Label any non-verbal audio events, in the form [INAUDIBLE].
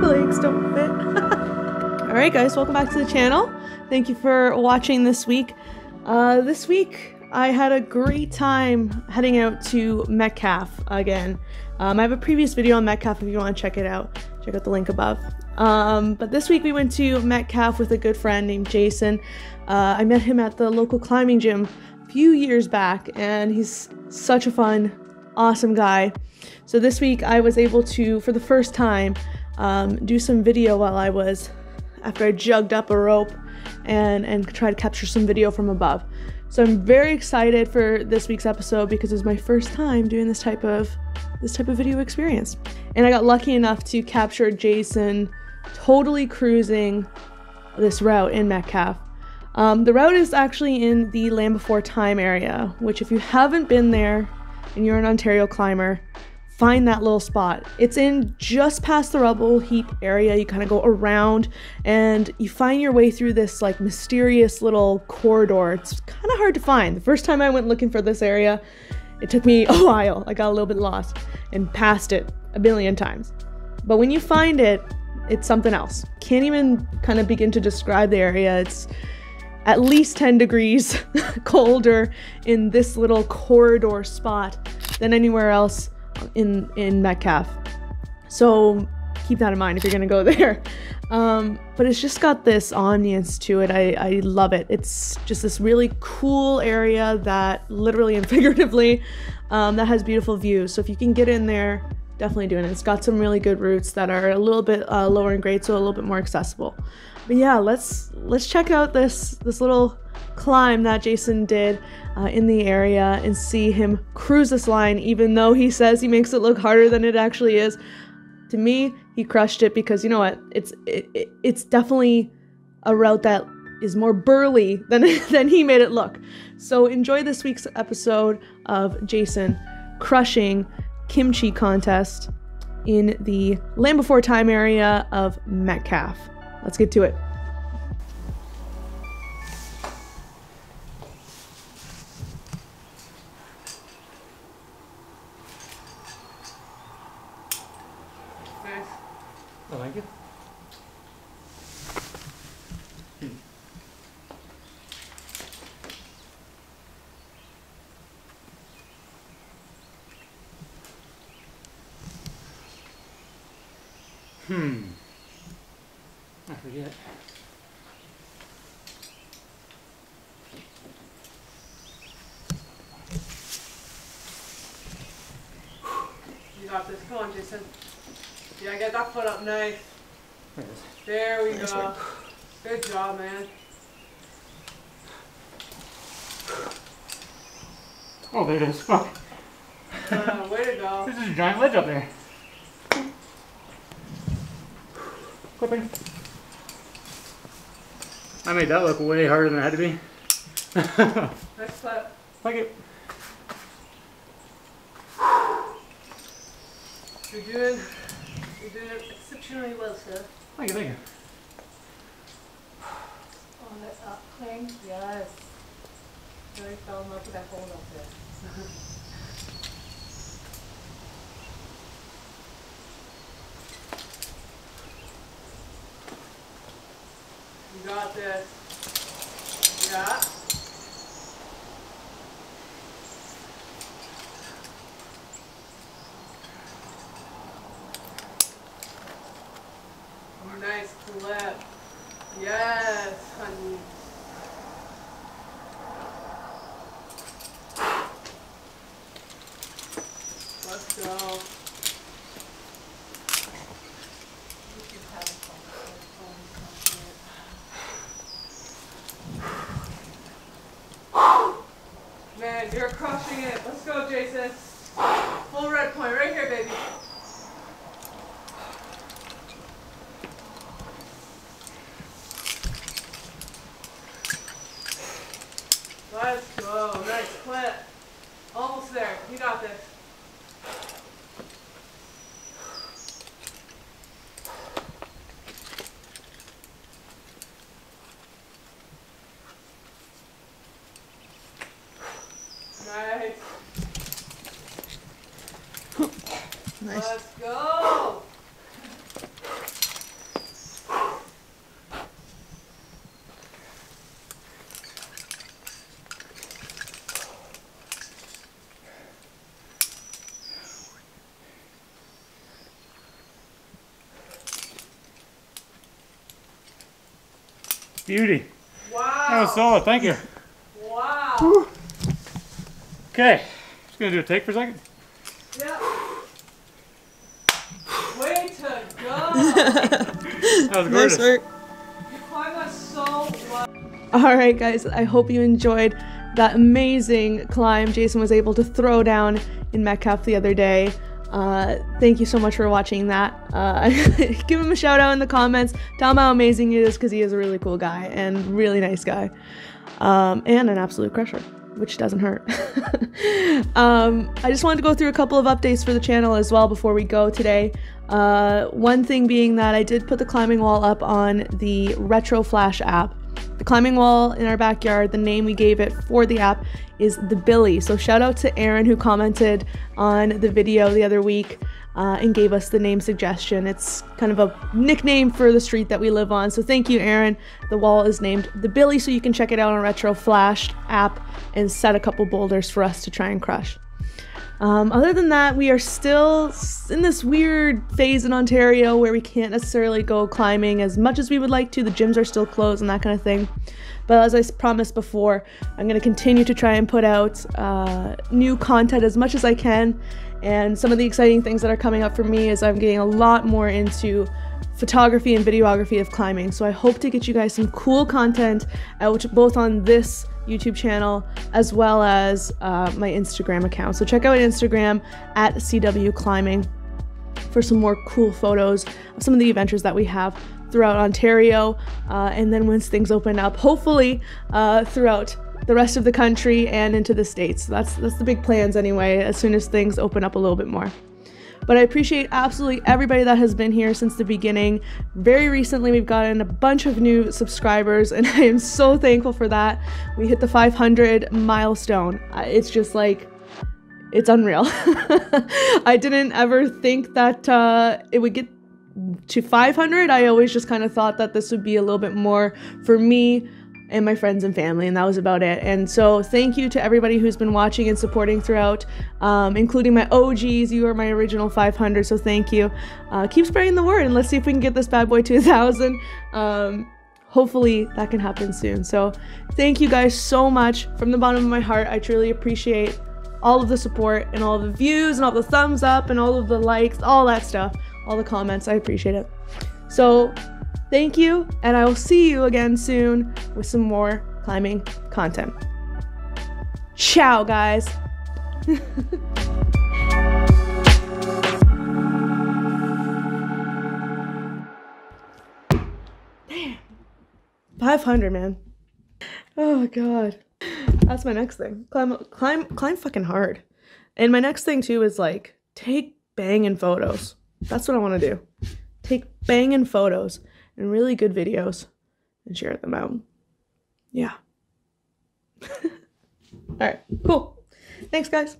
legs don't fit. [LAUGHS] All right, guys, welcome back to the channel. Thank you for watching this week. Uh, this week, I had a great time heading out to Metcalfe again. Um, I have a previous video on Metcalfe if you want to check it out. Check out the link above. Um, but this week we went to Metcalfe with a good friend named Jason. Uh, I met him at the local climbing gym a few years back, and he's such a fun, awesome guy. So this week I was able to, for the first time, um, do some video while I was, after I jugged up a rope and, and try to capture some video from above. So I'm very excited for this week's episode because it's my first time doing this type of this type of video experience. And I got lucky enough to capture Jason totally cruising this route in Metcalfe. Um, the route is actually in the Land Before Time area, which if you haven't been there and you're an Ontario climber, find that little spot. It's in just past the rubble heap area. You kind of go around and you find your way through this like mysterious little corridor. It's kind of hard to find. The first time I went looking for this area, it took me [LAUGHS] a while. I got a little bit lost and passed it a billion times. But when you find it, it's something else. Can't even kind of begin to describe the area. It's at least 10 degrees [LAUGHS] colder in this little corridor spot than anywhere else in in Metcalfe. So keep that in mind if you're gonna go [LAUGHS] there. Um, but it's just got this ambience to it. I, I love it. It's just this really cool area that literally and [LAUGHS] figuratively um, that has beautiful views. So if you can get in there, definitely doing it. It's got some really good routes that are a little bit uh, lower in grade, so a little bit more accessible. But yeah, let's let's check out this this little climb that Jason did uh, in the area and see him cruise this line, even though he says he makes it look harder than it actually is. To me, he crushed it because you know what? It's it, it, it's definitely a route that is more burly than [LAUGHS] than he made it look. So enjoy this week's episode of Jason crushing kimchi contest in the Land Before Time area of Metcalfe. Let's get to it. Like it. Hmm. I forget. You got this. Come on, Jason. Yeah, get that foot up nice. There it is. There we Nice go. one. Good job, man. Oh, there it is. Fuck. Uh, way to go. There's a giant ledge up there. Clipping. I made that look way harder than it had to be. Nice clip. like it. You're doing, you're doing exceptionally well, sir. Thank you, thank you. On the up cling, yes. Really fell in love with that hold up there. [LAUGHS] You got this. Yeah. Nice clip. Yes, honey. Let's go. You should have it on the phone, Man, it. Let's go, Jason. Full red point right here, baby. Let's go. Nice clip. Almost there. You got this. nice. Let's go. Beauty. Wow. That was solid. Thank you. Wow. Woo. Okay. Just gonna do a take for a second. Yeah. Way to go. That was gorgeous. Nice work. You so well. All right, guys. I hope you enjoyed that amazing climb Jason was able to throw down in Metcalfe the other day. Uh, thank you so much for watching that. Uh, [LAUGHS] give him a shout out in the comments. Tell him how amazing he is because he is a really cool guy and really nice guy. Um, and an absolute crusher, which doesn't hurt. [LAUGHS] um, I just wanted to go through a couple of updates for the channel as well before we go today. Uh, one thing being that I did put the climbing wall up on the Retro Flash app. The climbing wall in our backyard, the name we gave it for the app is the Billy. So shout out to Aaron who commented on the video the other week uh, and gave us the name suggestion. It's kind of a nickname for the street that we live on. So thank you, Aaron. The wall is named the Billy, so you can check it out on Retro Flash app and set a couple boulders for us to try and crush. Um, other than that, we are still in this weird phase in Ontario where we can't necessarily go climbing as much as we would like to. The gyms are still closed and that kind of thing. But as I promised before, I'm going to continue to try and put out uh, new content as much as I can. And some of the exciting things that are coming up for me is I'm getting a lot more into photography and videography of climbing. So I hope to get you guys some cool content out both on this YouTube channel as well as uh, my Instagram account. So check out Instagram at CW Climbing for some more cool photos of some of the adventures that we have throughout Ontario. Uh, and then once things open up, hopefully uh, throughout the rest of the country and into the states. That's that's the big plans anyway. As soon as things open up a little bit more. But I appreciate absolutely everybody that has been here since the beginning. Very recently, we've gotten a bunch of new subscribers, and [LAUGHS] I am so thankful for that. We hit the 500 milestone. It's just like, it's unreal. [LAUGHS] I didn't ever think that uh, it would get to 500. I always just kind of thought that this would be a little bit more for me and my friends and family, and that was about it. And so, thank you to everybody who's been watching and supporting throughout, um, including my OGs. You are my original 500, so thank you. Uh, keep spreading the word, and let's see if we can get this bad boy [LAUGHS] to a thousand. Um, hopefully, that can happen soon. So, thank you guys so much from the bottom of my heart. I truly appreciate all of the support and all the views and all the thumbs up and all of the likes, all that stuff, all the comments. I appreciate it. So, thank you, and I will see you again soon with some more climbing content. Ciao, guys. Damn. 500, man. Oh, God. That's my next thing. Climb, climb, climb fucking hard. And my next thing too is like take banging photos. That's what I want to do. Take banging photos and really good videos and share them out. Yeah. [LAUGHS] All right. Cool. Thanks, guys.